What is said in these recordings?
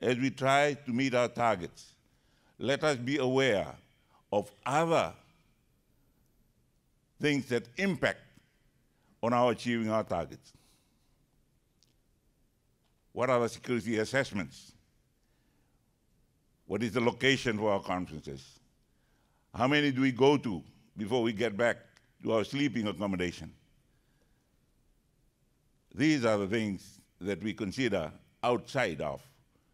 as we try to meet our targets, let us be aware of other things that impact on our achieving our targets. What are the security assessments? What is the location for our conferences? How many do we go to before we get back to our sleeping accommodation? These are the things that we consider outside of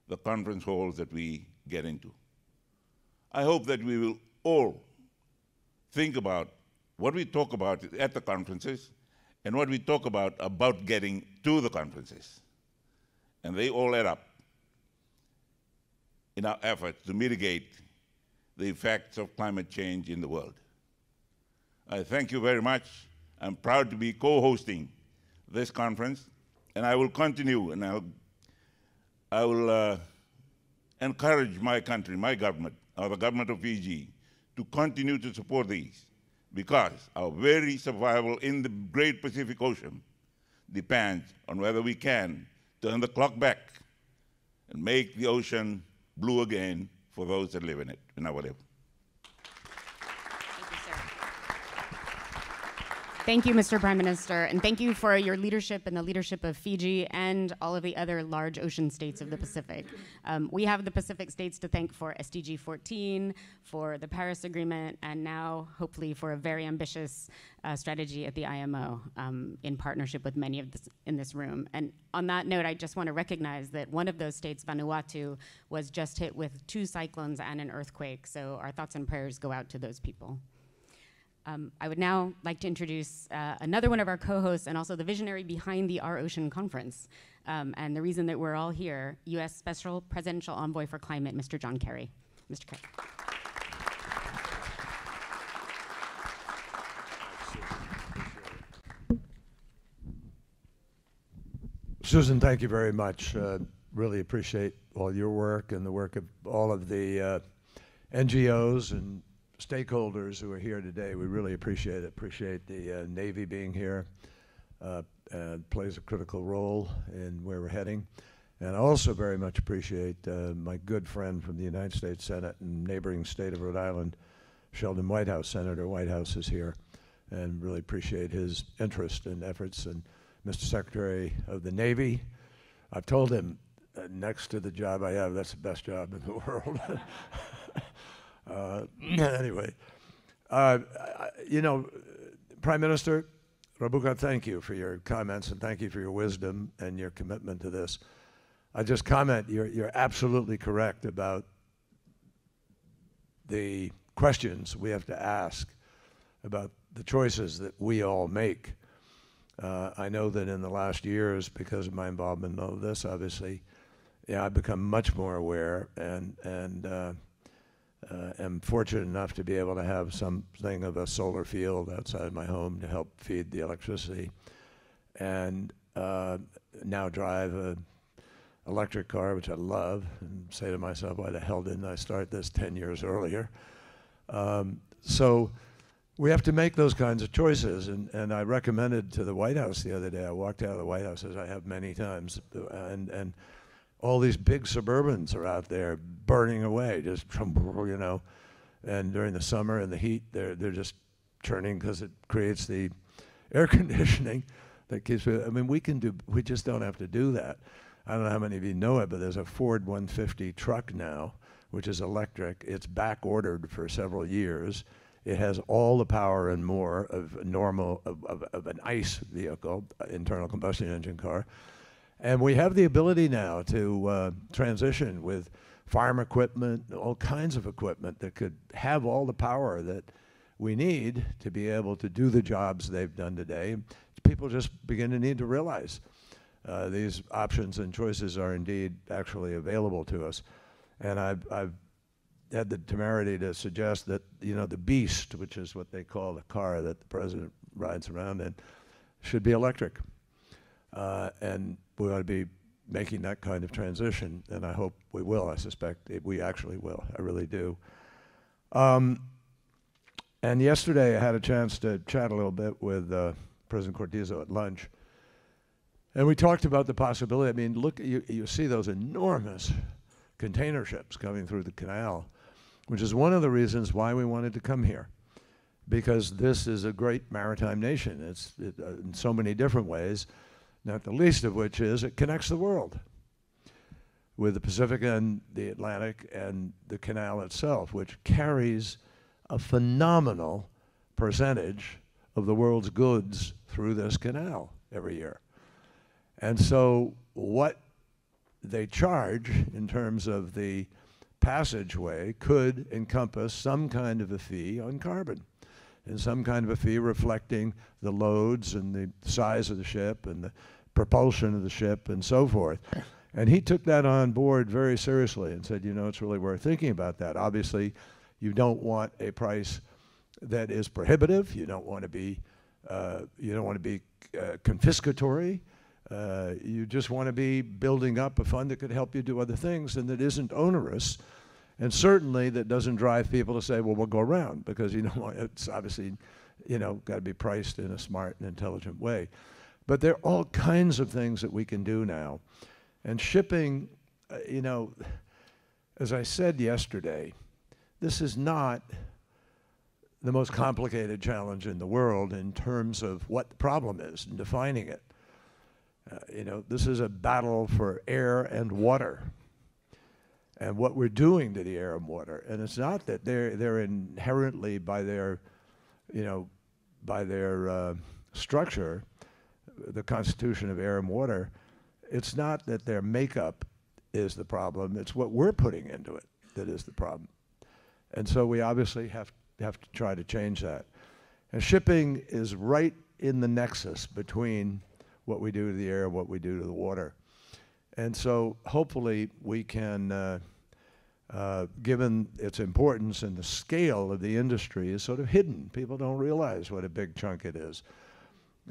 the conference halls that we get into. I hope that we will all think about what we talk about at the conferences and what we talk about about getting to the conferences. And they all add up in our efforts to mitigate the effects of climate change in the world. I thank you very much. I'm proud to be co-hosting this conference, and I will continue, and I'll, I will uh, encourage my country, my government, or the government of Fiji, to continue to support these, because our very survival in the Great Pacific Ocean depends on whether we can turn the clock back and make the ocean blue again for those that live in it, in our live. Thank you, Mr. Prime Minister, and thank you for your leadership and the leadership of Fiji and all of the other large ocean states of the Pacific. Um, we have the Pacific states to thank for SDG 14, for the Paris Agreement, and now hopefully for a very ambitious uh, strategy at the IMO um, in partnership with many of this in this room. And on that note, I just want to recognize that one of those states, Vanuatu, was just hit with two cyclones and an earthquake. So our thoughts and prayers go out to those people. Um, I would now like to introduce uh, another one of our co-hosts and also the visionary behind the Our Ocean Conference. Um, and the reason that we're all here, U.S. Special Presidential Envoy for Climate, Mr. John Kerry. Mr. Kerry. Susan, thank you very much. Uh, really appreciate all your work and the work of all of the uh, NGOs and stakeholders who are here today. We really appreciate it. Appreciate the uh, Navy being here. Uh, plays a critical role in where we're heading. And I also very much appreciate uh, my good friend from the United States Senate and neighboring state of Rhode Island, Sheldon Whitehouse. Senator Whitehouse is here, and really appreciate his interest and efforts. And Mr. Secretary of the Navy, I've told him uh, next to the job I have, that's the best job in the world. Uh, anyway, uh, you know, Prime Minister Rabuka, thank you for your comments and thank you for your wisdom and your commitment to this. I just comment, you're, you're absolutely correct about the questions we have to ask about the choices that we all make. Uh, I know that in the last years, because of my involvement in all of this, obviously, yeah, I've become much more aware and, and uh, am fortunate enough to be able to have something of a solar field outside my home to help feed the electricity, and uh, now drive a electric car, which I love, and say to myself, why the hell didn't I start this 10 years earlier? Um, so we have to make those kinds of choices. And, and I recommended to the White House the other day, I walked out of the White House, as I have many times, and, and all these big Suburbans are out there burning away, just you know. And during the summer and the heat, they're they're just churning because it creates the air conditioning that keeps. I mean, we can do. We just don't have to do that. I don't know how many of you know it, but there's a Ford 150 truck now, which is electric. It's back ordered for several years. It has all the power and more of normal of, of, of an ICE vehicle, internal combustion engine car. And we have the ability now to uh, transition with farm equipment, all kinds of equipment that could have all the power that we need to be able to do the jobs they've done today. People just begin to need to realize uh, these options and choices are indeed actually available to us. And I've, I've had the temerity to suggest that, you know, the beast, which is what they call the car that the president rides around in, should be electric. Uh, and we ought to be making that kind of transition, and I hope we will. I suspect it, we actually will. I really do. Um, and yesterday I had a chance to chat a little bit with uh, President Cortizo at lunch. And we talked about the possibility. I mean, look, you, you see those enormous container ships coming through the canal, which is one of the reasons why we wanted to come here. Because this is a great maritime nation. It's it, uh, in so many different ways, not the least of which is it connects the world with the Pacific and the Atlantic and the canal itself, which carries a phenomenal percentage of the world's goods through this canal every year. And so, what they charge in terms of the passageway could encompass some kind of a fee on carbon and some kind of a fee reflecting the loads and the size of the ship and the propulsion of the ship and so forth. And he took that on board very seriously and said, you know, it's really worth thinking about that. Obviously, you don't want a price that is prohibitive. You don't want to be, uh, you don't want to be uh, confiscatory. Uh, you just want to be building up a fund that could help you do other things and that isn't onerous. And certainly that doesn't drive people to say, well, we'll go around because, you know, it's obviously, you know, got to be priced in a smart and intelligent way. But there are all kinds of things that we can do now. And shipping, uh, you know, as I said yesterday, this is not the most complicated challenge in the world in terms of what the problem is and defining it. Uh, you know, this is a battle for air and water and what we're doing to the air and water. And it's not that they're, they're inherently by their, you know, by their uh, structure, the constitution of air and water, it's not that their makeup is the problem, it's what we're putting into it that is the problem. And so we obviously have, have to try to change that. And shipping is right in the nexus between what we do to the air and what we do to the water. And so hopefully we can, uh, uh, given its importance and the scale of the industry is sort of hidden. People don't realize what a big chunk it is.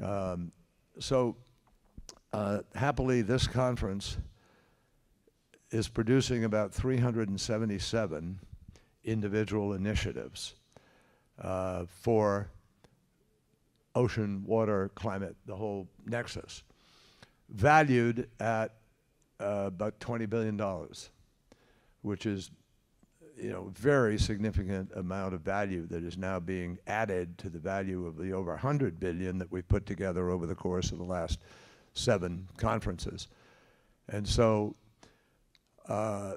Um, so uh, happily, this conference is producing about 377 individual initiatives uh, for ocean, water, climate, the whole nexus, valued at uh, about $20 billion, which is you know, very significant amount of value that is now being added to the value of the over 100 billion that we've put together over the course of the last seven conferences. And so uh,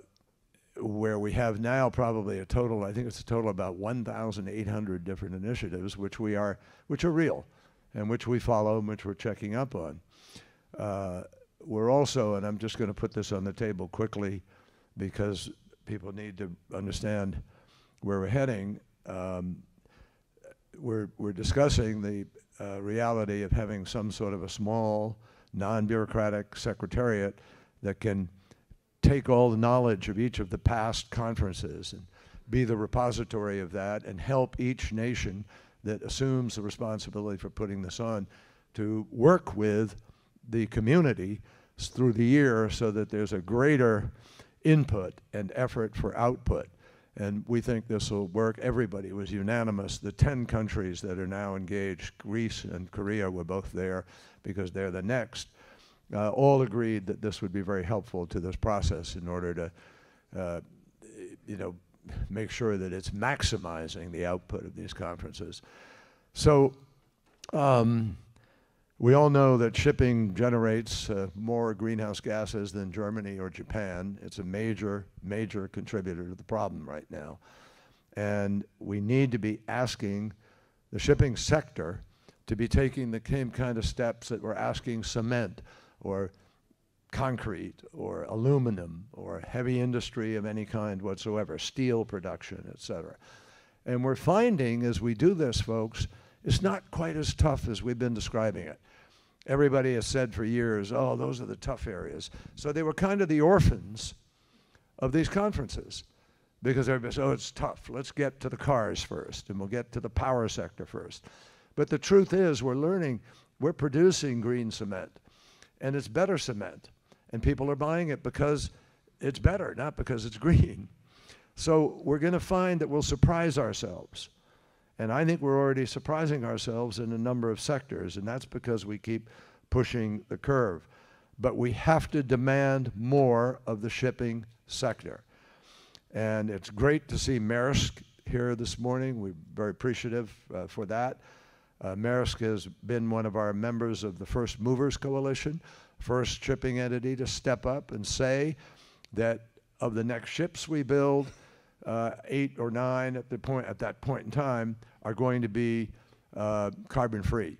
where we have now probably a total, I think it's a total about 1,800 different initiatives, which we are, which are real, and which we follow, and which we're checking up on. Uh, we're also, and I'm just going to put this on the table quickly, because people need to understand where we're heading. Um, we're we're discussing the uh, reality of having some sort of a small, non-bureaucratic secretariat that can take all the knowledge of each of the past conferences and be the repository of that and help each nation that assumes the responsibility for putting this on to work with the community through the year so that there's a greater input and effort for output. And we think this will work. Everybody was unanimous. The 10 countries that are now engaged, Greece and Korea were both there because they're the next uh, all agreed that this would be very helpful to this process in order to, uh, you know, make sure that it's maximizing the output of these conferences. So um, we all know that shipping generates uh, more greenhouse gases than Germany or Japan. It's a major, major contributor to the problem right now. And we need to be asking the shipping sector to be taking the same kind of steps that we're asking cement or concrete or aluminum or heavy industry of any kind whatsoever, steel production, et cetera. And we're finding as we do this, folks, it's not quite as tough as we've been describing it. Everybody has said for years, oh, those are the tough areas. So they were kind of the orphans of these conferences because everybody said, oh, it's tough. Let's get to the cars first and we'll get to the power sector first. But the truth is, we're learning, we're producing green cement and it's better cement. And people are buying it because it's better, not because it's green. So we're going to find that we'll surprise ourselves. And I think we're already surprising ourselves in a number of sectors, and that's because we keep pushing the curve. But we have to demand more of the shipping sector. And it's great to see Maersk here this morning. We're very appreciative uh, for that. Uh, Maersk has been one of our members of the First Movers Coalition, first shipping entity to step up and say that of the next ships we build, uh, eight or nine at the point at that point in time are going to be uh, carbon free.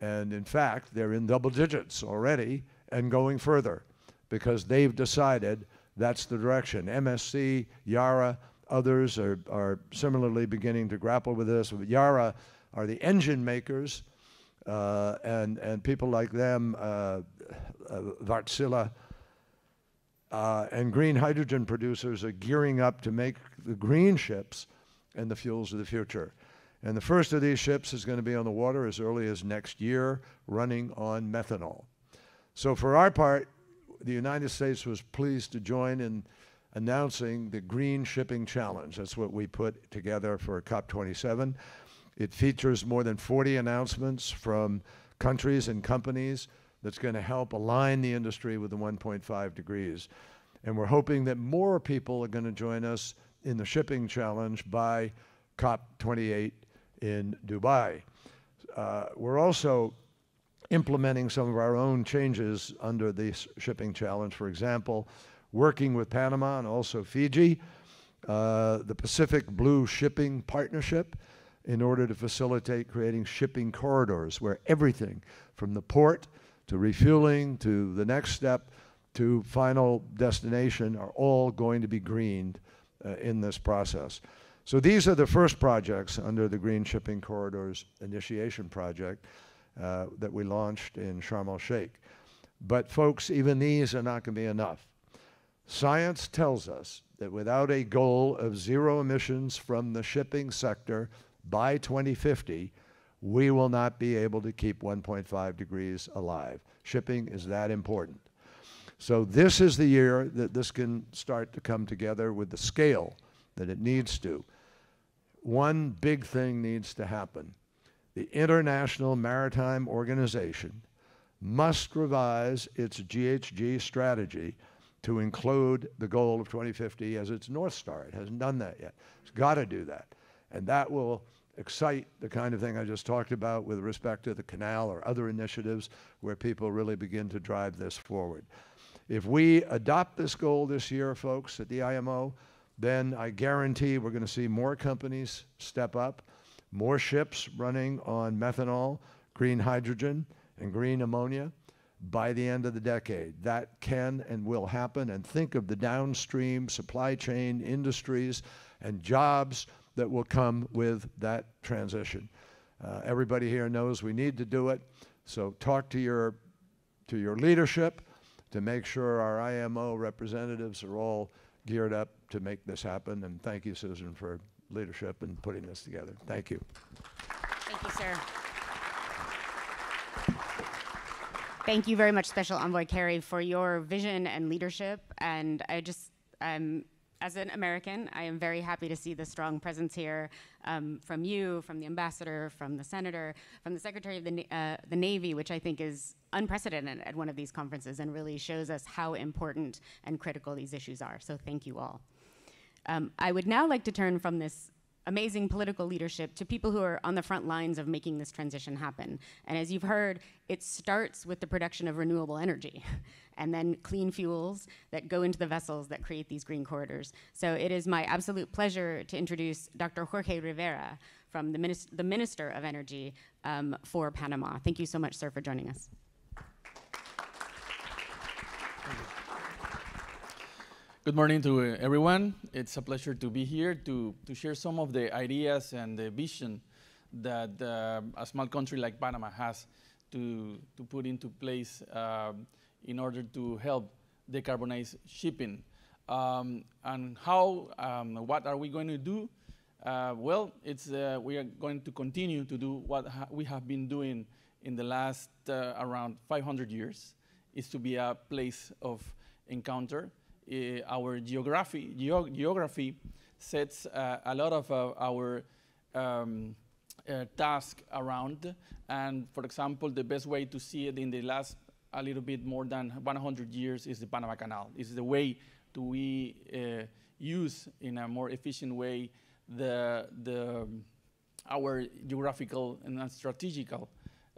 And in fact, they're in double digits already and going further because they've decided that's the direction. MSC, Yara, others are, are similarly beginning to grapple with this. Yara are the engine makers, uh, and, and people like them, uh, uh, uh, and green hydrogen producers are gearing up to make the green ships and the fuels of the future. And the first of these ships is going to be on the water as early as next year, running on methanol. So, for our part, the United States was pleased to join in announcing the Green Shipping Challenge. That's what we put together for COP27. It features more than 40 announcements from countries and companies that's going to help align the industry with the 1.5 degrees. And we're hoping that more people are going to join us in the shipping challenge by COP28 in Dubai. Uh, we're also implementing some of our own changes under the shipping challenge. For example, working with Panama and also Fiji, uh, the Pacific Blue Shipping Partnership, in order to facilitate creating shipping corridors where everything from the port to refueling to the next step to final destination are all going to be greened uh, in this process. So these are the first projects under the Green Shipping Corridors Initiation Project uh, that we launched in Sharm el Sheikh. But folks, even these are not going to be enough. Science tells us that without a goal of zero emissions from the shipping sector by 2050, we will not be able to keep 1.5 degrees alive. Shipping is that important. So this is the year that this can start to come together with the scale that it needs to. One big thing needs to happen. The International Maritime Organization must revise its GHG strategy to include the goal of 2050 as its North Star. It hasn't done that yet. It's got to do that. And that will excite the kind of thing I just talked about with respect to the canal or other initiatives where people really begin to drive this forward. If we adopt this goal this year, folks, at the IMO, then I guarantee we're going to see more companies step up, more ships running on methanol, green hydrogen, and green ammonia by the end of the decade. That can and will happen. And think of the downstream supply chain industries and jobs that will come with that transition. Uh, everybody here knows we need to do it. So talk to your, to your leadership to make sure our IMO representatives are all geared up to make this happen. And thank you, Susan, for leadership and putting this together. Thank you. Thank you, sir. Thank you very much, Special Envoy Kerry, for your vision and leadership. And I just, um, as an American, I am very happy to see the strong presence here um, from you, from the ambassador, from the senator, from the secretary of the, uh, the Navy, which I think is unprecedented at one of these conferences and really shows us how important and critical these issues are. So thank you all. Um, I would now like to turn from this amazing political leadership to people who are on the front lines of making this transition happen. And as you've heard, it starts with the production of renewable energy and then clean fuels that go into the vessels that create these green corridors. So it is my absolute pleasure to introduce Dr. Jorge Rivera from the, Minis the Minister of Energy um, for Panama. Thank you so much, sir, for joining us. Good morning to uh, everyone. It's a pleasure to be here to, to share some of the ideas and the vision that uh, a small country like Panama has to, to put into place uh, in order to help decarbonize shipping. Um, and how, um, what are we going to do? Uh, well, it's, uh, we are going to continue to do what ha we have been doing in the last uh, around 500 years, is to be a place of encounter, uh, our geography, geog geography sets uh, a lot of uh, our um, task around. And for example, the best way to see it in the last a little bit more than 100 years is the Panama Canal. This is the way to we use in a more efficient way the, the, our geographical and strategical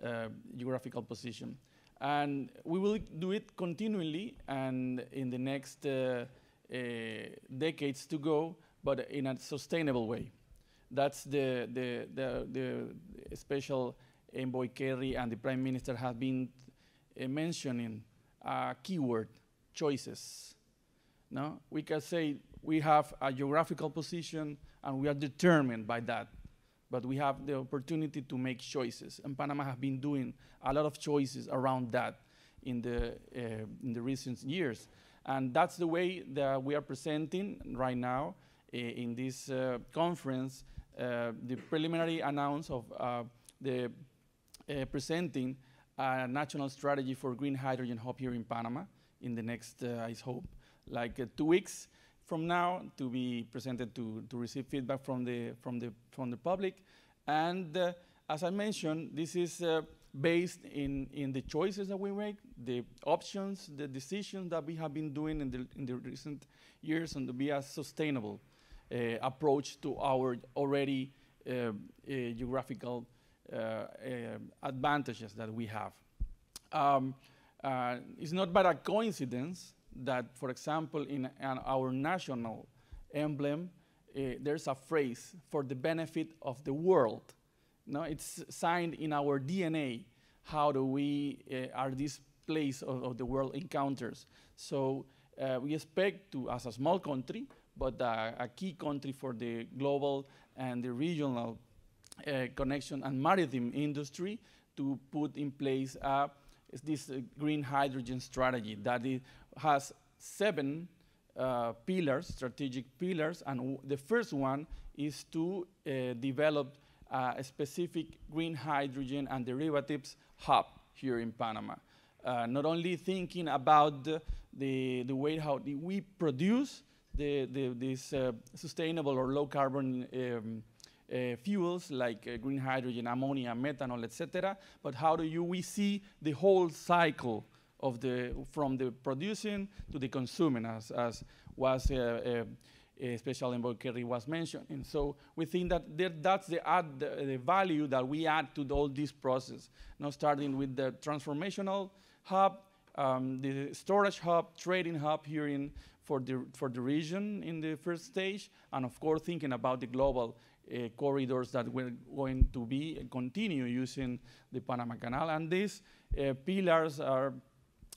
uh, geographical position. And we will do it continually and in the next uh, uh, decades to go, but in a sustainable way. That's the, the, the, the special envoy Kerry and the Prime Minister have been uh, mentioning a keyword, choices. No? We can say we have a geographical position and we are determined by that but we have the opportunity to make choices. And Panama has been doing a lot of choices around that in the, uh, in the recent years. And that's the way that we are presenting right now uh, in this uh, conference, uh, the preliminary announce of uh, the uh, presenting a national strategy for green hydrogen hub here in Panama in the next, I hope, like two weeks from now to be presented to, to receive feedback from the, from the, from the public. And uh, as I mentioned, this is uh, based in, in the choices that we make, the options, the decisions that we have been doing in the, in the recent years and to be a sustainable uh, approach to our already uh, uh, geographical uh, advantages that we have. Um, it's not but a coincidence that, for example, in our national emblem, uh, there's a phrase for the benefit of the world. No, it's signed in our DNA. How do we uh, are this place of, of, the world encounters? So uh, we expect to, as a small country, but a key country for the global and the regional uh, connection and maritime industry, to put in place this uh, green hydrogen strategy that it has seven uh, pillars, strategic pillars, and the first one is to uh, develop uh, a specific green hydrogen and derivatives hub here in Panama. Uh, not only thinking about the, the, the way how we produce the, the, these uh, sustainable or low carbon um, uh, fuels like uh, green hydrogen, ammonia, methanol, etc. But how do you we see the whole cycle of the from the producing to the consuming, as, as was uh, uh, Special Envoy Kerry was mentioning. So we think that there, that's the, add, the, the, value that we add to all this process. Now starting with the transformational hub, um, the storage hub, trading hub here in, for, the, for the region in the first stage, and of course thinking about the global uh, corridors that we're going to be uh, continue using the Panama Canal. And these uh, pillars are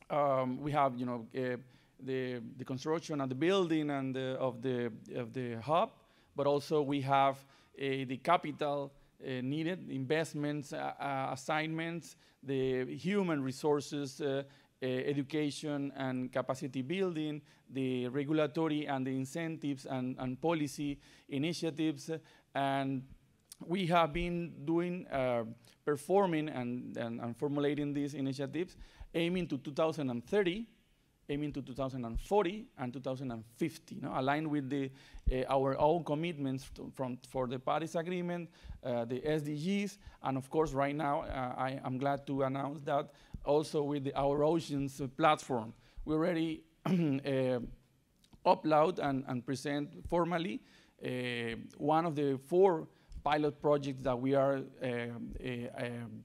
um, we have, you know, uh, the, the construction and the building and the, of, the, of the hub, but also we have uh, the capital uh, needed, investments, uh, uh, assignments, the human resources, uh, education and capacity building, the regulatory and the incentives and, and policy initiatives, and we have been doing, performing and, and, and formulating these initiatives aiming to 2030, aiming to 2040 and 2050, no? aligned with the, uh, our own commitments from, for the Paris Agreement, uh, the SDGs, and of course right now uh, I am glad to announce that also with the, our oceans platform. We already uh, upload and, and, present formally uh, one of the four pilot projects that we are uh,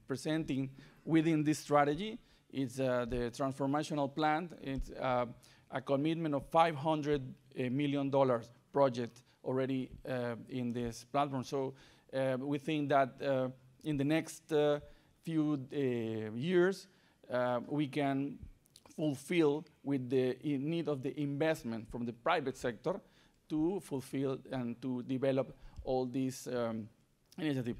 presenting within this strategy. It's uh, the transformational plan. It's uh, a commitment of $500 uh, project already uh, in this platform. So uh, we think that uh, in the next few years, we can fulfill with the need of the investment from the private sector to fulfill and to develop all these um, initiatives.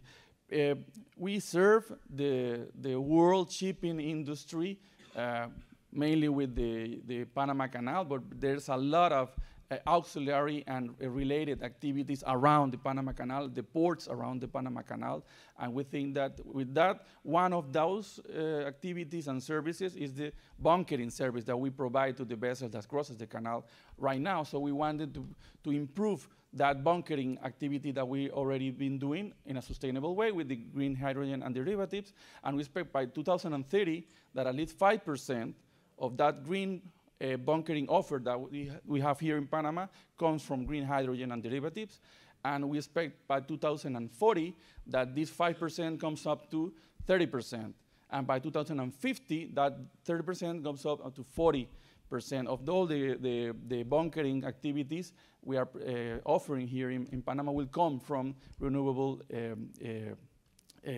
Uh, we serve the, the world shipping industry, uh, mainly with the, the Panama Canal, but there's a lot of auxiliary and uh, related activities around the Panama Canal, the ports around the Panama Canal. And we think that with that, one of those uh, activities and services is the bunkering service that we provide to the vessels that crosses the canal right now. So we wanted to, to improve that bunkering activity that we already been doing in a sustainable way with the green hydrogen and derivatives. And we expect by 2030 that at least 5% of that green uh, bunkering offer that we, have here in Panama comes from green hydrogen and derivatives. And we expect by 2040 that this 5% comes up to 30%. And by 2050, that 30% comes up to 40% of all the, the, the bunkering activities we are uh, offering here in, in, Panama will come from renewable um, uh, uh,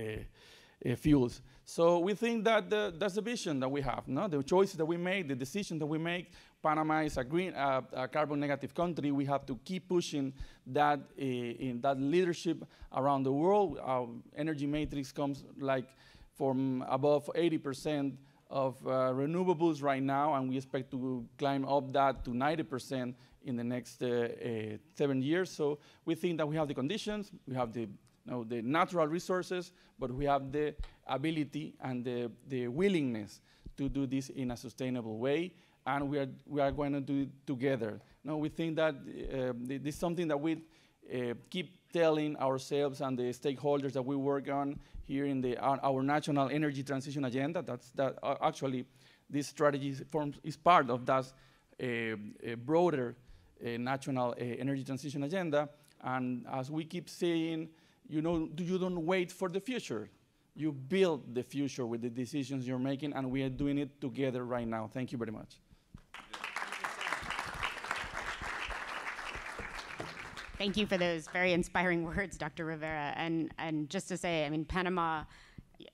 fuels. So we think that the, that's the vision that we have, no? the choices that we make, the decisions that we make. Panama is a green, uh, a carbon negative country. We have to keep pushing that uh, in that leadership around the world. Our energy matrix comes like from above 80% of uh, renewables right now, and we expect to climb up that to 90% in the next uh, uh, seven years. So we think that we have the conditions, we have the know, the natural resources, but we have the ability and the, the willingness to do this in a sustainable way, and we are, we are going to do it together. Now, we think that uh, this is something that we uh, keep telling ourselves and the stakeholders that we work on here in the, our, our national energy transition agenda. That's that uh, actually this strategy forms, is part of that uh, broader uh, national uh, energy transition agenda. And as we keep saying, you know, you don't wait for the future. You build the future with the decisions you're making, and we are doing it together right now. Thank you very much. Thank you for those very inspiring words, Dr. Rivera. And, and just to say, I mean, Panama,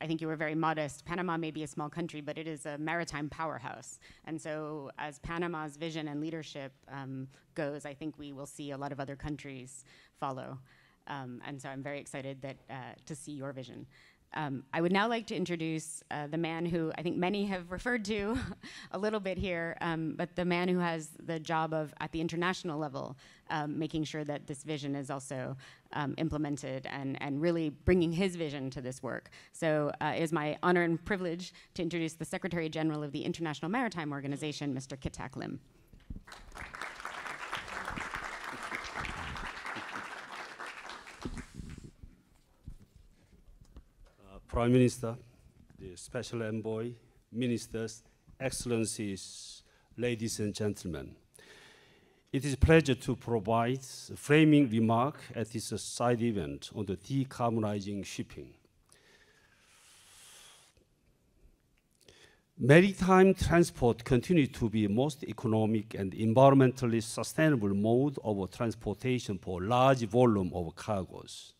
I think you were very modest. Panama may be a small country, but it is a maritime powerhouse. And so, as Panama's vision and leadership um, goes, I think we will see a lot of other countries follow. Um, and so I'm very excited that, uh, to see your vision. Um, I would now like to introduce uh, the man who I think many have referred to a little bit here, um, but the man who has the job of, at the international level, um, making sure that this vision is also um, implemented and, and really bringing his vision to this work. So uh, it is my honor and privilege to introduce the Secretary General of the International Maritime Organization, Mr. Kitack Lim. Prime Minister, the Special Envoy, Ministers, Excellencies, ladies and gentlemen. It is a pleasure to provide a framing remark at this side event on the decarbonizing shipping. Maritime transport continues to be the most economic and environmentally sustainable mode of transportation for large volume of cargoes.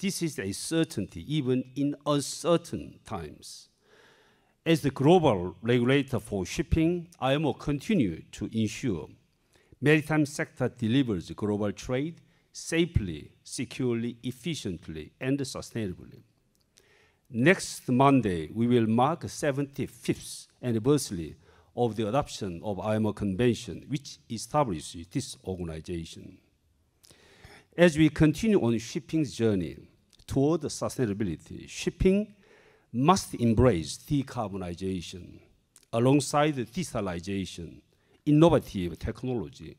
This is a certainty even in uncertain times. As the global regulator for shipping, IMO continue to ensure maritime sector delivers global trade safely, securely, efficiently, and sustainably. Next Monday, we will mark the 75th anniversary of the adoption of IMO Convention, which established this organization. As we continue on shipping's journey, toward sustainability, shipping must embrace decarbonization alongside digitalization, innovative technology,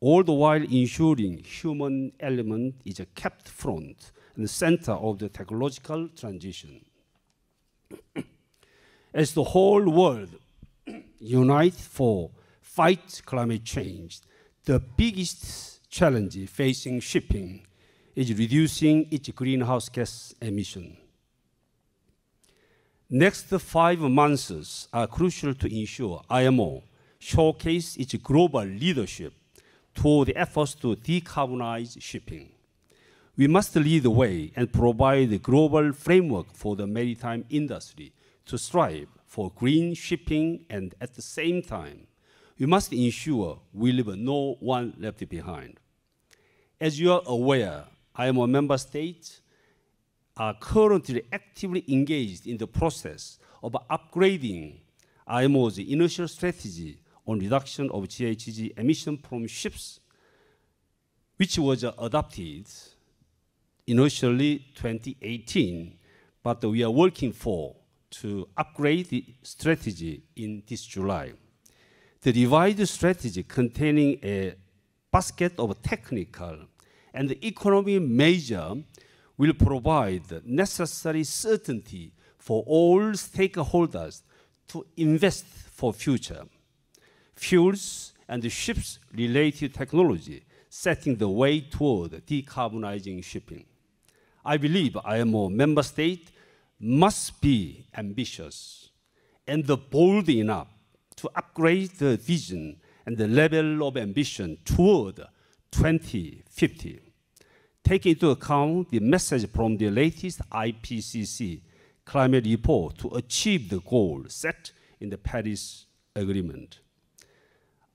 all the while ensuring human element is a kept front and center of the technological transition. As the whole world unites for fight climate change, the biggest challenge facing shipping is reducing its greenhouse gas emission. Next five months are crucial to ensure IMO showcase its global leadership toward the efforts to decarbonize shipping. We must lead the way and provide the global framework for the maritime industry to strive for green shipping and at the same time, we must ensure we leave no one left behind. As you are aware, IMO member states are currently actively engaged in the process of upgrading IMO's initial strategy on reduction of GHG emission from ships, which was adopted initially 2018, but we are working for to upgrade the strategy in this July. The revised strategy containing a basket of technical and the economy measure will provide necessary certainty for all stakeholders to invest for future. fuels, and ships related technology, setting the way toward decarbonizing shipping. I believe IMO member state must be ambitious and bold enough to upgrade the vision and the level of ambition toward 2050. taking into account the message from the latest IPCC climate report to achieve the goal set in the Paris Agreement.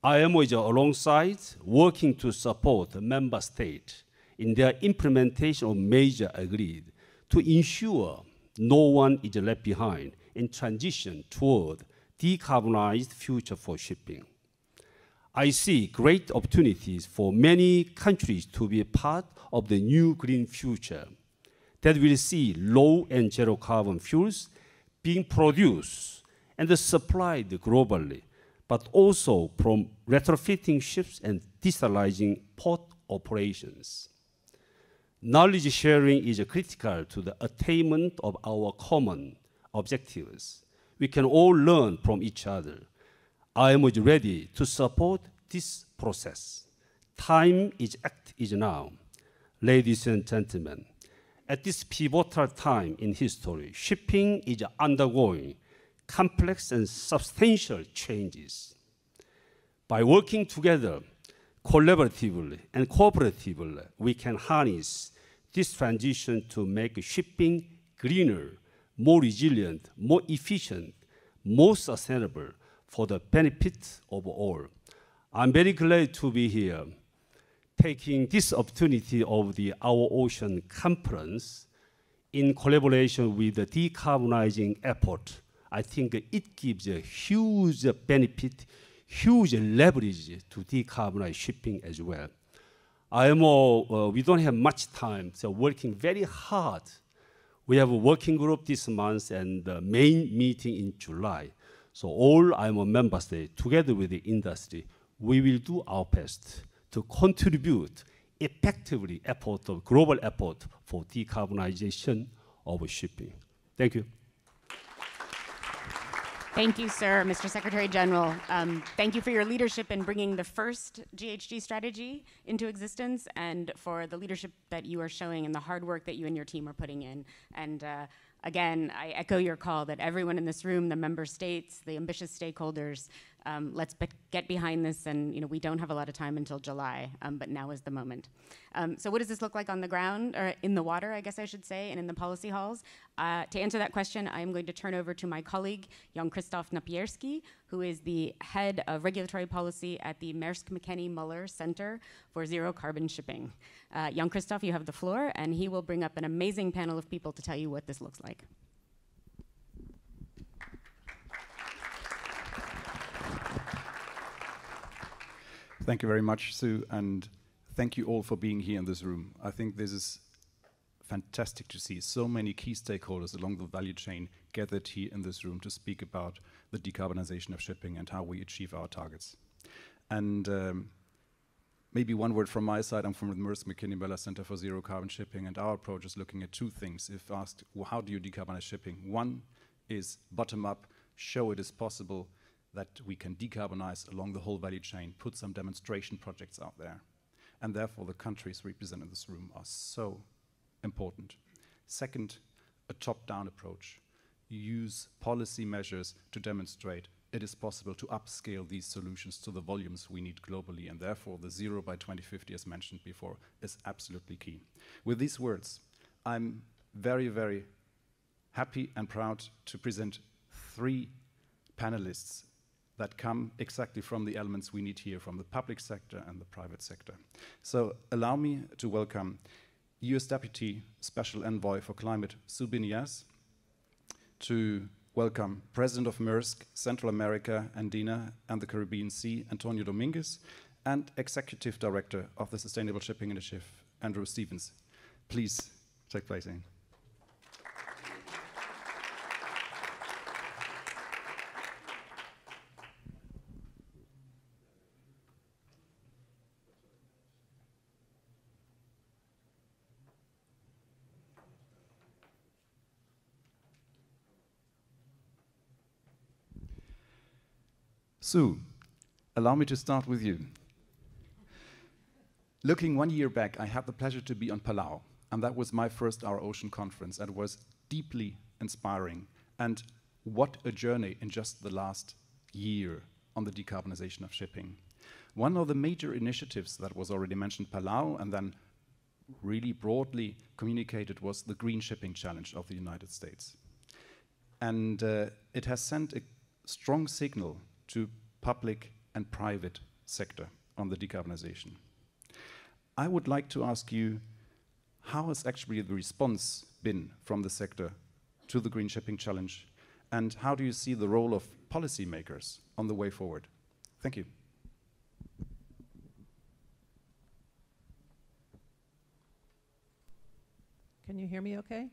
IMO is alongside working to support the member states in their implementation of measures agreed to ensure no one is left behind in transition toward decarbonized future for shipping. I see great opportunities for many countries to be part of the new green future that will see low and zero carbon fuels being produced and supplied globally, but also from retrofitting ships and digitalizing port operations. Knowledge sharing is critical to the attainment of our common objectives. We can all learn from each other. I am ready to support this process. Time is act is now. Ladies and gentlemen, at this pivotal time in history, shipping is undergoing complex and substantial changes. By working together collaboratively and cooperatively, we can harness this transition to make shipping greener, more resilient, more efficient, more sustainable for the benefit of all. I'm very glad to be here taking this opportunity of the Our Ocean Conference in collaboration with the decarbonizing effort, I think it gives a huge benefit, huge leverage to decarbonize shipping as well. IMO, uh, we don't have much time, so working very hard. We have a working group this month and the main meeting in July. So all IMO member states, together with the industry, we will do our best to contribute effectively effort of global effort for decarbonization of shipping. Thank you. Thank you, sir, Mr. Secretary General. Um, thank you for your leadership in bringing the first GHG strategy into existence and for the leadership that you are showing and the hard work that you and your team are putting in. And uh, again, I echo your call that everyone in this room, the member states, the ambitious stakeholders, um, let's be get behind this and you know we don't have a lot of time until July, um, but now is the moment. Um, so what does this look like on the ground, or in the water, I guess I should say, and in the policy halls? Uh, to answer that question, I am going to turn over to my colleague, Jan-Christoph Napierski, who is the head of regulatory policy at the Maersk Mc-Kinney Møller Center for Zero Carbon Shipping. Uh, Jan-Christoph, you have the floor, and he will bring up an amazing panel of people to tell you what this looks like. Thank you very much, Sue, and thank you all for being here in this room. I think this is fantastic to see so many key stakeholders along the value chain gathered here in this room to speak about the decarbonization of shipping and how we achieve our targets. And um, maybe one word from my side, I'm from the Maersk Mc-Kinney Møller Center for Zero Carbon Shipping, and our approach is looking at two things. If asked, well, how do you decarbonize shipping? One is bottom up, show it is possible that we can decarbonize along the whole value chain, put some demonstration projects out there. And therefore, the countries represented in this room are so important. Second, a top-down approach. Use policy measures to demonstrate it is possible to upscale these solutions to the volumes we need globally, and therefore the zero by 2050, as mentioned before, is absolutely key. With these words, I'm very, very happy and proud to present three panelists that come exactly from the elements we need here from the public sector and the private sector. So allow me to welcome US Deputy Special Envoy for Climate, Sue Biniaz, to welcome President of Maersk, Central America, Andina, and the Caribbean Sea, Antonio Dominguez, and Executive Director of the Sustainable Shipping Initiative, Andrew Stephens. Please take place in. Sue, Allow me to start with you. Looking one year back, I had the pleasure to be on Palau, and that was my first Our Ocean conference, and it was deeply inspiring. And what a journey in just the last year on the decarbonization of shipping. One of the major initiatives that was already mentioned, Palau, and then really broadly communicated was the Green Shipping Challenge of the United States. And uh, it has sent a strong signal to public and private sector on the decarbonization. I would like to ask you, how has actually the response been from the sector to the Green Shipping Challenge? And how do you see the role of policymakers on the way forward? Thank you. Can you hear me okay?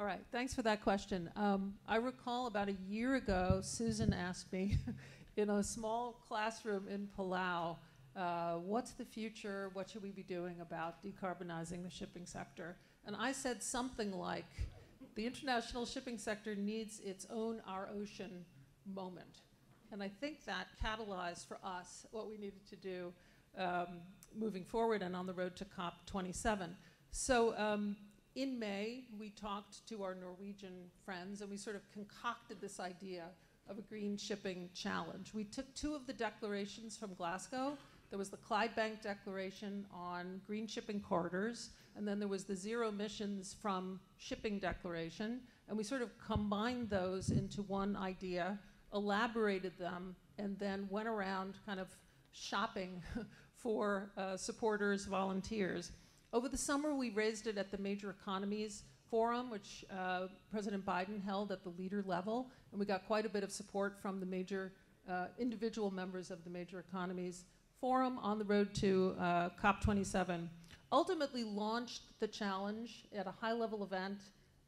All right, thanks for that question. Um, I recall about a year ago, Susan asked me in a small classroom in Palau, uh, what's the future? What should we be doing about decarbonizing the shipping sector? And I said something like, the international shipping sector needs its own our ocean moment. And I think that catalyzed for us what we needed to do um, moving forward and on the road to COP27. So um, in May, we talked to our Norwegian friends and we sort of concocted this idea of a green shipping challenge. We took two of the declarations from Glasgow. There was the Clydebank Declaration on green shipping corridors, and then there was the Zero Emissions from Shipping Declaration. And we sort of combined those into one idea, elaborated them, and then went around kind of shopping for uh, supporters, volunteers. Over the summer, we raised it at the Major Economies Forum, which uh, President Biden held at the leader level, and we got quite a bit of support from the major uh, individual members of the Major Economies Forum on the road to uh, COP27. Ultimately launched the challenge at a high-level event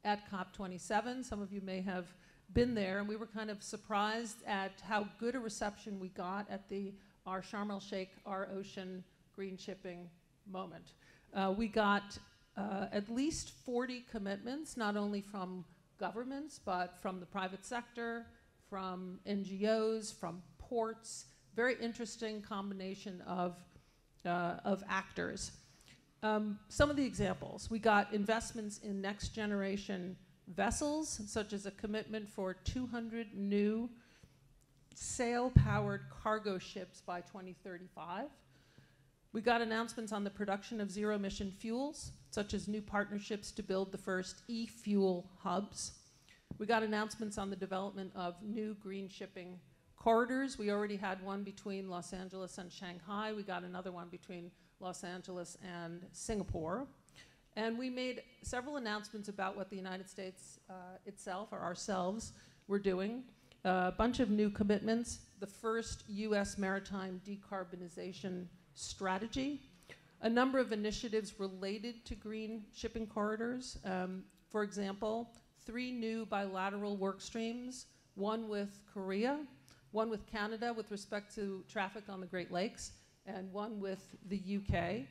at COP27. Some of you may have been there, and we were kind of surprised at how good a reception we got at the our Sharm el-Sheikh, our ocean green shipping moment. Uh, we got uh, at least 40 commitments, not only from governments, but from the private sector, from NGOs, from ports. Very interesting combination of, uh, of actors. Um, some of the examples, we got investments in next generation vessels, such as a commitment for 200 new sail-powered cargo ships by 2035. We got announcements on the production of zero emission fuels, such as new partnerships to build the first e fuel hubs. We got announcements on the development of new green shipping corridors. We already had one between Los Angeles and Shanghai. We got another one between Los Angeles and Singapore. And we made several announcements about what the United States uh, itself or ourselves were doing. Uh, a bunch of new commitments. The first U.S. maritime decarbonization strategy, a number of initiatives related to green shipping corridors. Um, for example, three new bilateral work streams, one with Korea, one with Canada with respect to traffic on the Great Lakes, and one with the UK.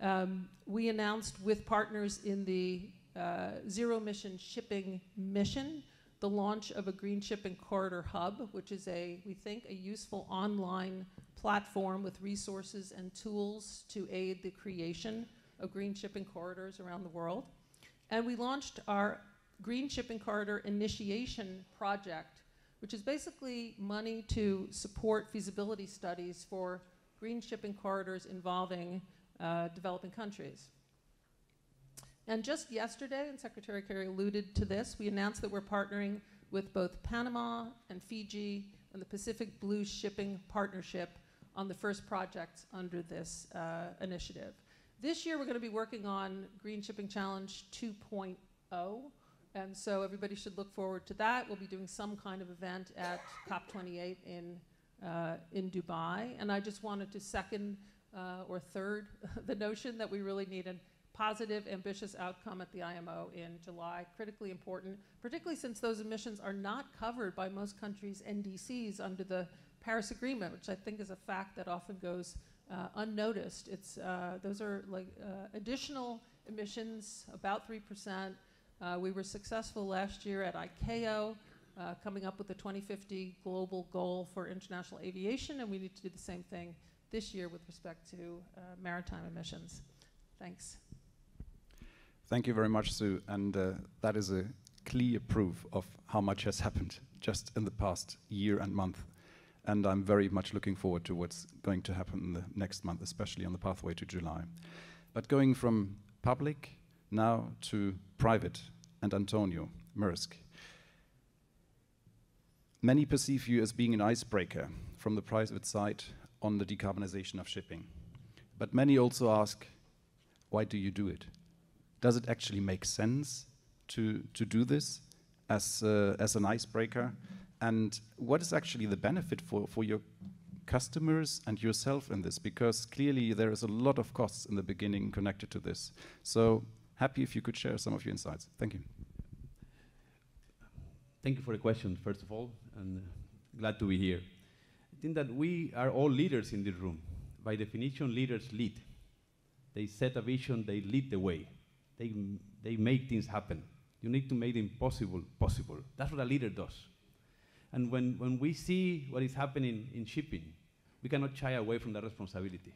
Um, we announced with partners in the uh, zero emission shipping mission the launch of a green shipping corridor hub, which is a, we think, a useful online platform with resources and tools to aid the creation of green shipping corridors around the world. And we launched our Green Shipping Corridor Initiation Project, which is basically money to support feasibility studies for green shipping corridors involving uh, developing countries. And just yesterday, and Secretary Kerry alluded to this, we announced that we're partnering with both Panama and Fiji and the Pacific Blue Shipping Partnership on the first projects under this uh, initiative. This year, we're going to be working on Green Shipping Challenge 2.0. And so everybody should look forward to that. We'll be doing some kind of event at COP28 in, uh, in Dubai. And I just wanted to second uh, or third the notion that we really need a positive, ambitious outcome at the IMO in July. Critically important, particularly since those emissions are not covered by most countries' NDCs under the Paris Agreement, which I think is a fact that often goes uh, unnoticed. It's, uh, those are like uh, additional emissions, about 3%. Uh, we were successful last year at ICAO uh, coming up with the 2050 global goal for international aviation, and we need to do the same thing this year with respect to uh, maritime emissions. Thanks. Thank you very much, Sue. And uh, that is a clear proof of how much has happened just in the past year and month. And I'm very much looking forward to what's going to happen in the next month, especially on the pathway to July. But going from public now to private, and Antonio, Maersk. Many perceive you as being an icebreaker from the private side on the decarbonization of shipping. But many also ask, why do you do it? Does it actually make sense to, to do this as, uh, as an icebreaker? And what is actually the benefit for, for your customers and yourself in this? Because clearly there is a lot of costs in the beginning connected to this. So happy if you could share some of your insights. Thank you. Thank you for the question, first of all, and glad to be here. I think that we are all leaders in this room. By definition, leaders lead. They set a vision, they lead the way. They, they make things happen. You need to make the impossible possible. That's what a leader does. And when, when we see what is happening in shipping, we cannot shy away from that responsibility.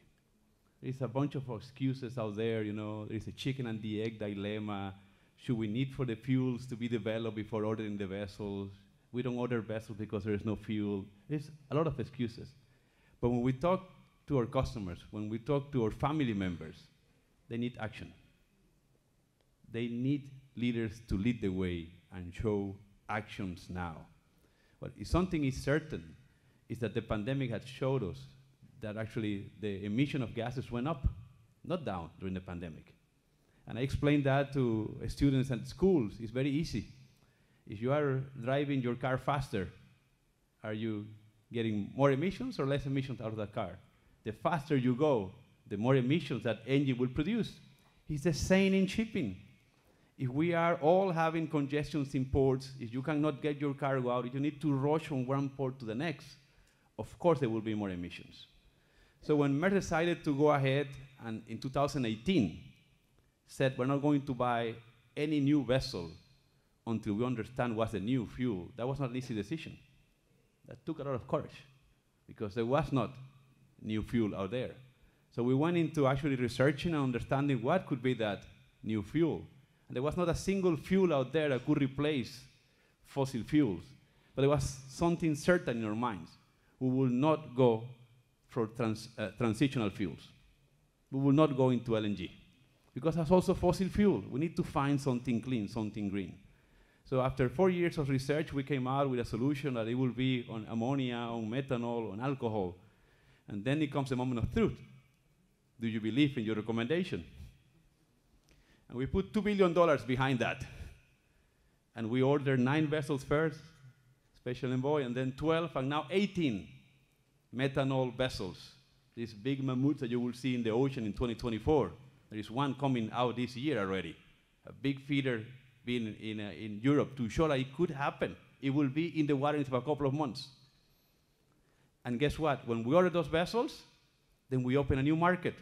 There's a bunch of excuses out there, you know, there's a chicken and the egg dilemma. Should we need for the fuels to be developed before ordering the vessels? We don't order vessels because there is no fuel. There's a lot of excuses. But when we talk to our customers, when we talk to our family members, they need action. They need leaders to lead the way and show actions now. But if something is certain, is that the pandemic has showed us that actually the emission of gases went up, not down during the pandemic. And I explained that to students at schools. It's very easy. If you are driving your car faster, are you getting more emissions or less emissions out of that car? The faster you go, the more emissions that engine will produce. It's the same in shipping. If we are all having congestions in ports, if you cannot get your cargo out, if you need to rush from one port to the next, of course there will be more emissions. So when Maersk decided to go ahead and in 2018 said we're not going to buy any new vessel until we understand what's the new fuel, that was not an easy decision. That took a lot of courage because there was not new fuel out there. So we went into actually researching and understanding what could be that new fuel. And there was not a single fuel out there that could replace fossil fuels. But there was something certain in our minds. We will not go for trans, uh, transitional fuels. We will not go into LNG because that's also fossil fuel. We need to find something clean, something green. So after four years of research, we came out with a solution that it will be on ammonia, on methanol, on alcohol. And then it comes the moment of truth. Do you believe in your recommendation? And we put $2 billion behind that. And we ordered nine vessels first, Special Envoy, and then 12, and now 18 methanol vessels. These big mammoths that you will see in the ocean in 2024. There is one coming out this year already. A big feeder being in, uh, in Europe to show that it could happen. It will be in the water in a couple of months. And guess what? When we order those vessels, then we open a new market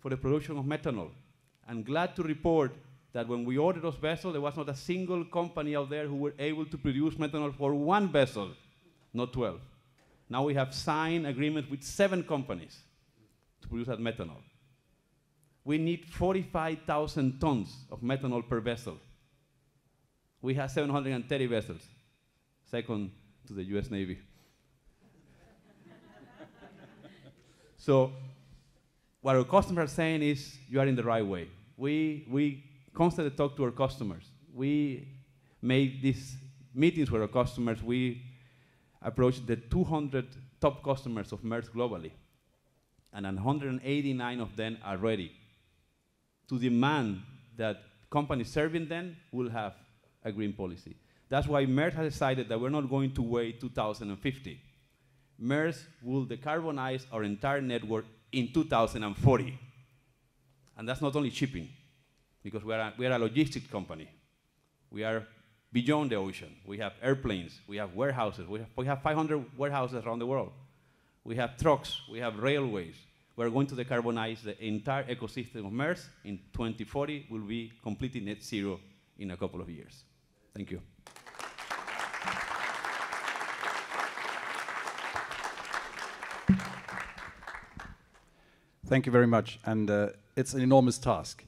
for the production of methanol. I'm glad to report that when we ordered those vessels, there was not a single company out there who were able to produce methanol for one vessel, not 12. Now we have signed agreements with seven companies to produce that methanol. We need 45,000 tons of methanol per vessel. We have 730 vessels, second to the US Navy. so what our customers are saying is you are in the right way. We, we constantly talk to our customers. We made these meetings with our customers. We approached the 200 top customers of Maersk globally, and 189 of them are ready to demand that companies serving them will have a green policy. That's why Maersk has decided that we're not going to wait 2050. Maersk will decarbonize our entire network in 2040. And that's not only shipping, because we are a, we are a logistics company. We are beyond the ocean. We have airplanes, we have warehouses, we have, we have 500 warehouses around the world. We have trucks, we have railways. We're going to decarbonize the entire ecosystem of Maersk. In 2040, we'll be completely net zero in a couple of years. Thank you. Thank you very much. And uh, it's an enormous task.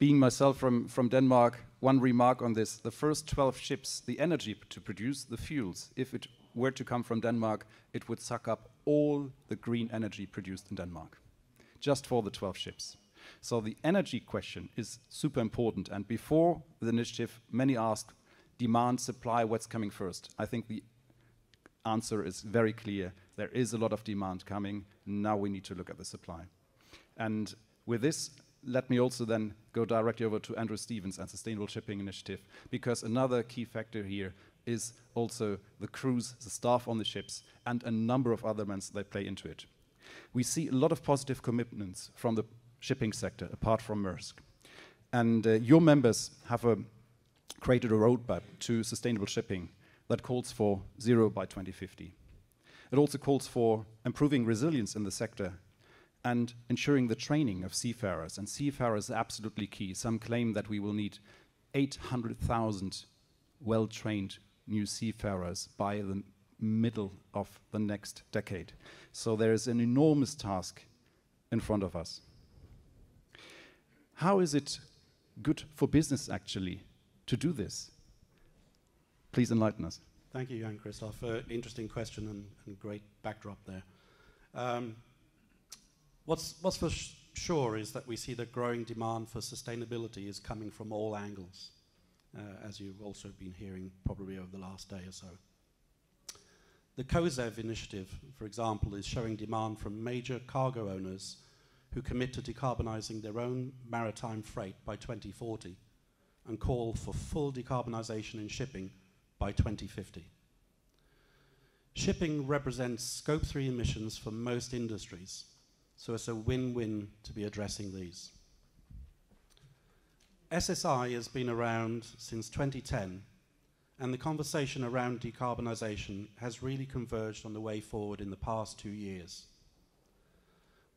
Being myself from, from Denmark, one remark on this. The first 12 ships, the energy to produce the fuels, if it were to come from Denmark, it would suck up all the green energy produced in Denmark, just for the 12 ships. So the energy question is super important. And before the initiative, many asked, demand, supply, what's coming first? I think the answer is very clear. There is a lot of demand coming. Now we need to look at the supply. And with this, let me also then go directly over to Andrew Stephens and Sustainable Shipping Initiative, because another key factor here is also the crews, the staff on the ships, and a number of other elements that play into it. We see a lot of positive commitments from the shipping sector, apart from Maersk. And uh, your members have a, created a roadmap to sustainable shipping that calls for zero by 2050. It also calls for improving resilience in the sector and ensuring the training of seafarers. And seafarers are absolutely key. Some claim that we will need 800,000 well trained new seafarers by the middle of the next decade. So there is an enormous task in front of us. How is it good for business actually to do this? Please enlighten us. Thank you, Jan-Christoph. Uh, interesting question and, and, great backdrop there. Um, what's, what's for sure is that we see that growing demand for sustainability is coming from all angles, uh, as you've also been hearing probably over the last day or so. The coZEV initiative, for example, is showing demand from major cargo owners who commit to decarbonising their own maritime freight by 2040 and call for full decarbonisation in shipping by 2050. Shipping represents scope 3 emissions for most industries, so it's a win-win to be addressing these. SSI has been around since 2010, and the conversation around decarbonisation has really converged on the way forward in the past two years.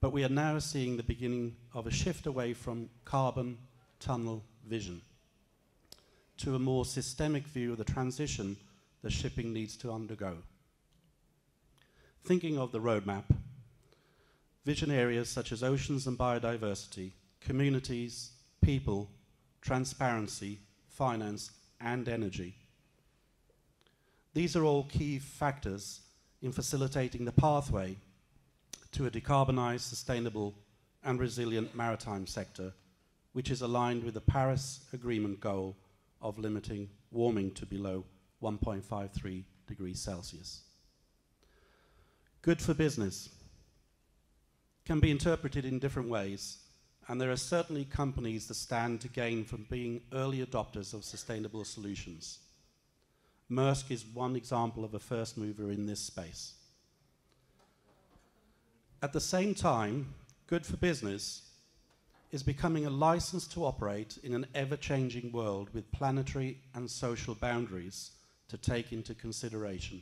But we are now seeing the beginning of a shift away from carbon tunnel vision to a more systemic view of the transition the shipping needs to undergo. Thinking of the roadmap, vision areas such as oceans and biodiversity, communities, people, transparency, finance, and energy. These are all key factors in facilitating the pathway to a decarbonised, sustainable, and resilient maritime sector, which is aligned with the Paris Agreement goal of limiting warming to below 1.53 degrees Celsius. Good for business can be interpreted in different ways, and there are certainly companies that stand to gain from being early adopters of sustainable solutions. Maersk is one example of a first mover in this space. At the same time, good for business is becoming a license to operate in an ever changing world with planetary and social boundaries to take into consideration.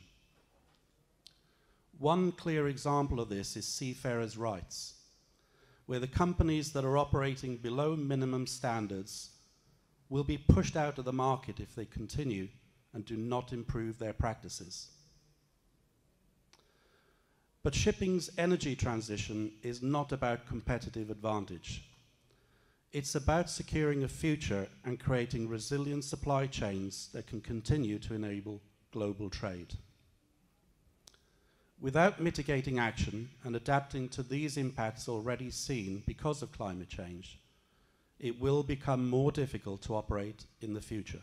One clear example of this is seafarers' rights, where the companies that are operating below minimum standards will be pushed out of the market if they continue and do not improve their practices. But shipping's energy transition is not about competitive advantage. It's about securing a future and creating resilient supply chains that can continue to enable global trade. Without mitigating action and adapting to these impacts already seen because of climate change, it will become more difficult to operate in the future.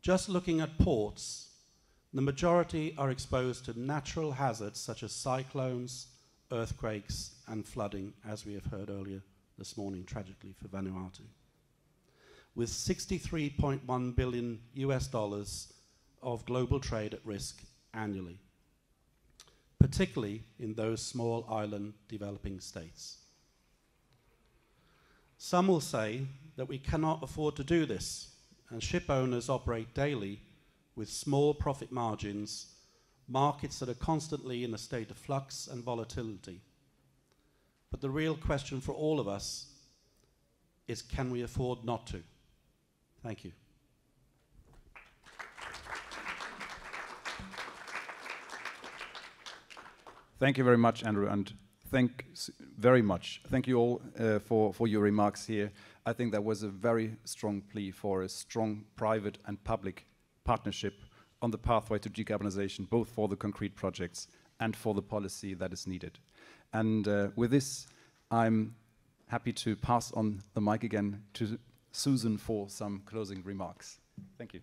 Just looking at ports, the majority are exposed to natural hazards such as cyclones, earthquakes, and flooding, as we have heard earlier this morning, tragically, for Vanuatu. With 63.1 billion US dollars of global trade at risk annually, particularly in those small island developing states. Some will say that we cannot afford to do this, and ship owners operate daily with small profit margins, markets that are constantly in a state of flux and volatility but the real question for all of us is can we afford not to? Thank you. Thank you very much, Andrew, and thank very much. Thank you all uh, for, for your remarks here. I think that was a very strong plea for a strong private and public partnership on the pathway to decarbonization, both for the concrete projects and for the policy that is needed. And uh, with this, I'm happy to pass on the mic again to Susan for some closing remarks. Thank you.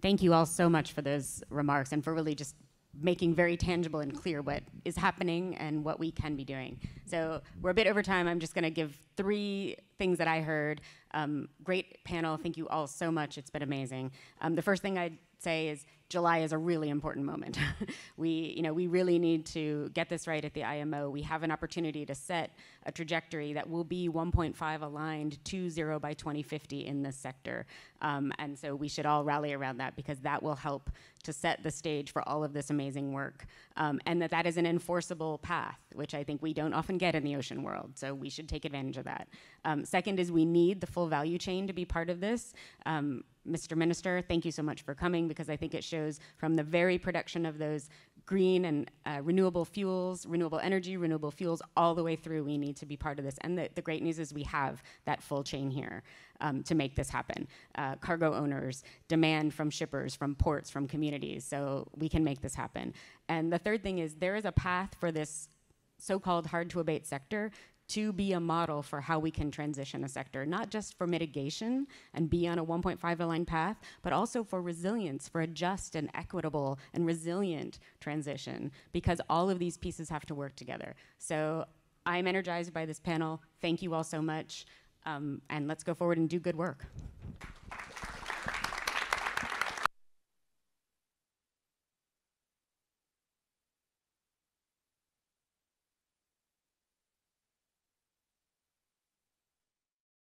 Thank you all so much for those remarks and for really just making very tangible and clear what is happening and what we can be doing. So we're a bit over time. I'm just going to give three things that I heard. Um, great panel. Thank you all so much. It's been amazing. Um, the first thing I'd say is July is a really important moment. we, you know, we really need to get this right at the IMO. We have an opportunity to set a trajectory that will be 1.5 aligned to zero by 2050 in this sector. Um, and so we should all rally around that because that will help to set the stage for all of this amazing work. Um, and that that is an enforceable path, which I think we don't often get in the ocean world. So we should take advantage of that. Um, second is we need the full value chain to be part of this. Um, Mr. Minister, thank you so much for coming because I think it shows from the very production of those green and uh, renewable fuels, renewable energy, renewable fuels, all the way through, we need to be part of this. And the, the great news is we have that full chain here um, to make this happen. Uh, cargo owners, demand from shippers, from ports, from communities, so we can make this happen. And the third thing is there is a path for this so-called hard to abate sector to be a model for how we can transition a sector, not just for mitigation and be on a 1.5 aligned path, but also for resilience, for a just and equitable and resilient transition, because all of these pieces have to work together. So I'm energized by this panel. Thank you all so much, um, and let's go forward and do good work.